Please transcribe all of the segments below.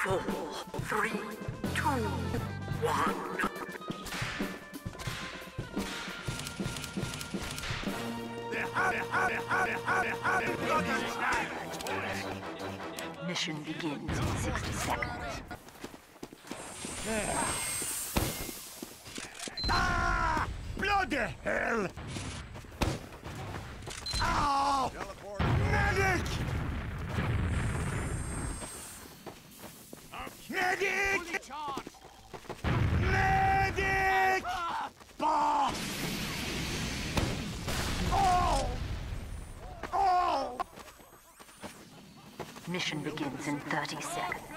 Four, three, two, one. Mission begins in 60 seconds. Ah! Bloody hell! Ow! Medic! Medic! Medic! Boss! Oh! Oh! Mission begins in 30 seconds.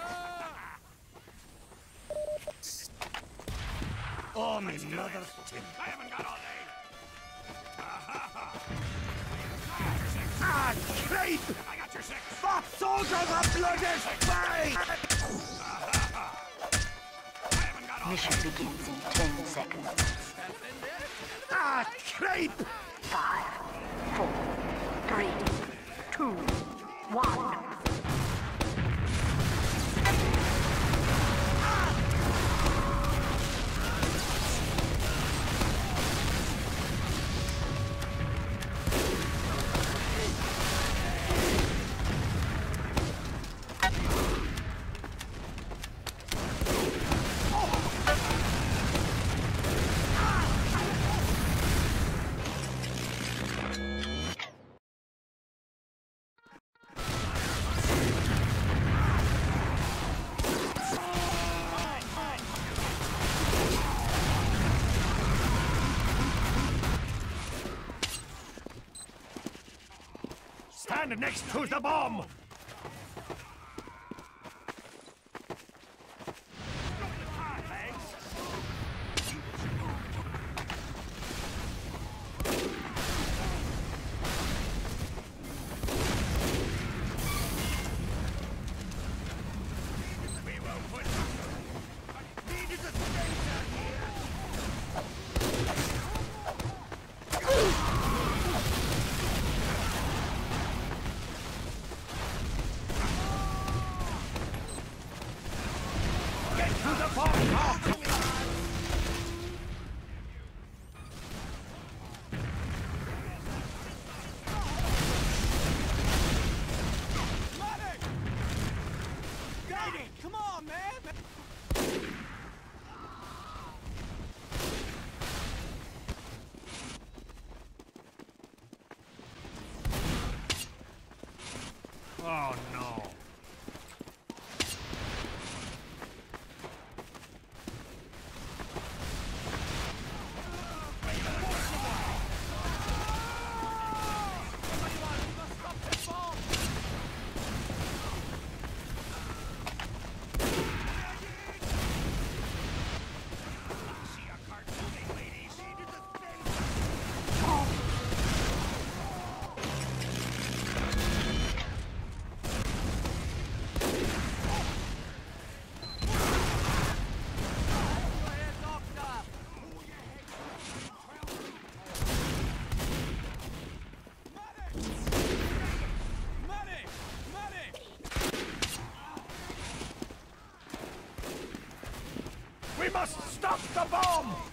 Oh, me mother's tin. I haven't got all day. Ah, creep! I got your six. Fuck soldiers are bloody spy! Mission begins in 10 seconds. Ah, creep! Five, four, three, two, one. Stand next to the bomb! Get to the bomb now! Come on, man! Oh no. Medic! Medic! We must stop the bomb!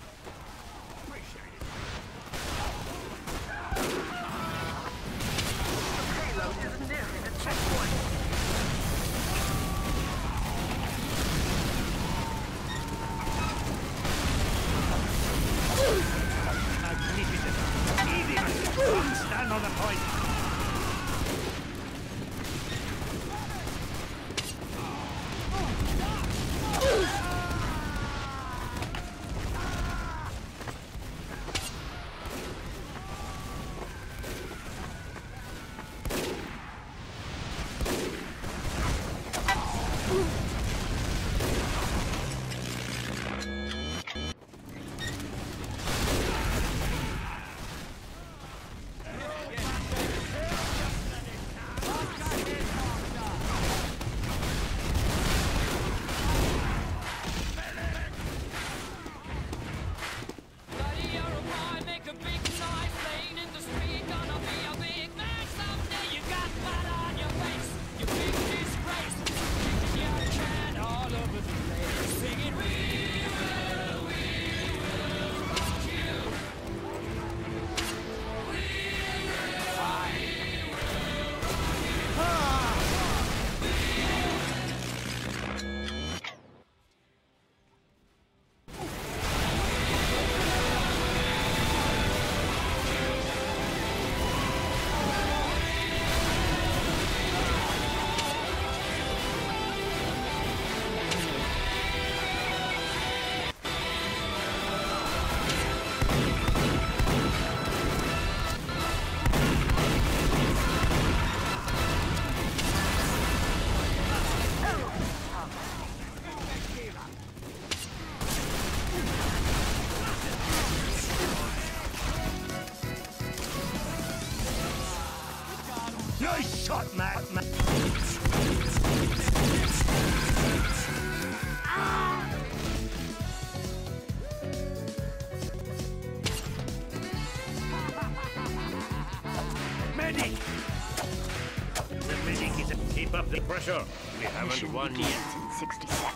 The medic is a... Keep up the pressure. We haven't won yet. in 60 seconds.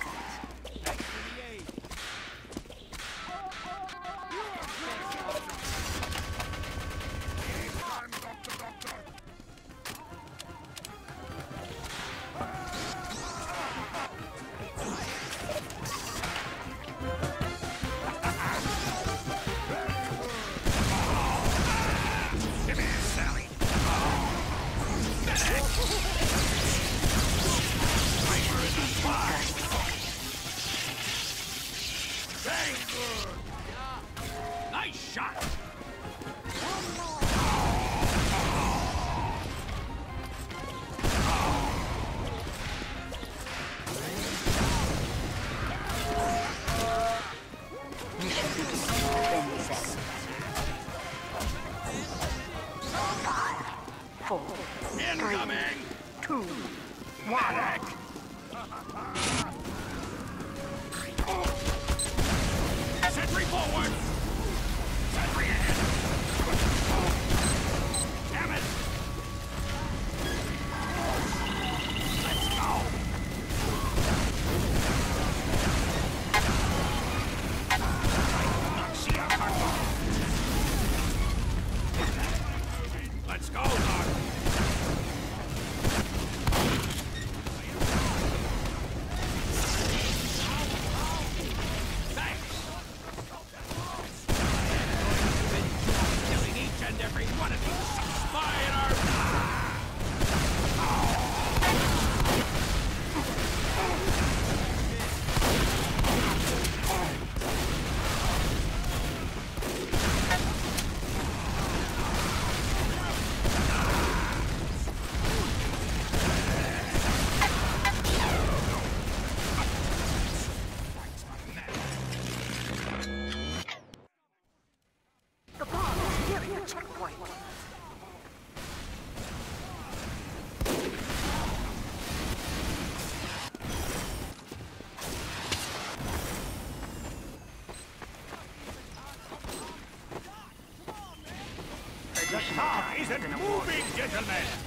The car isn't moving, gentlemen.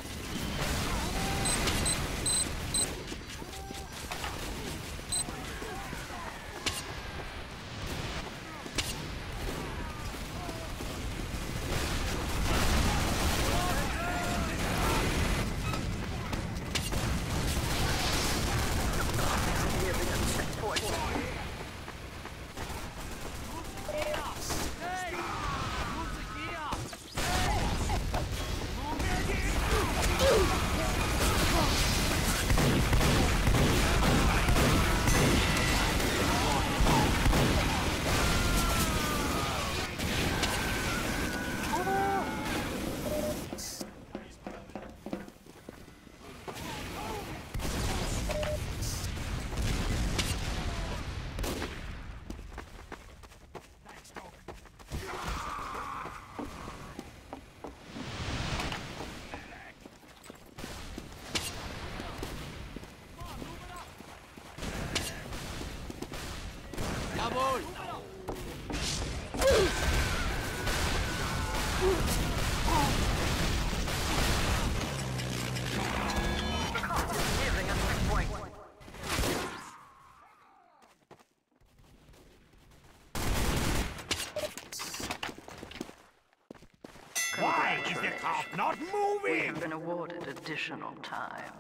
Why is the car not We moving? have been awarded additional time.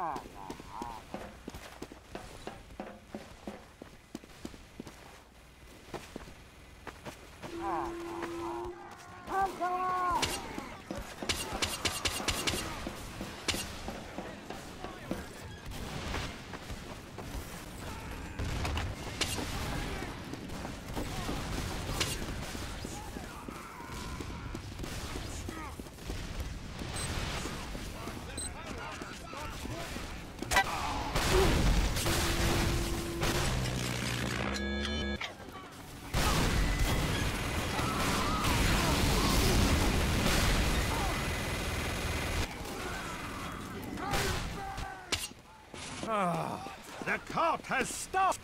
Ah. Has stopped!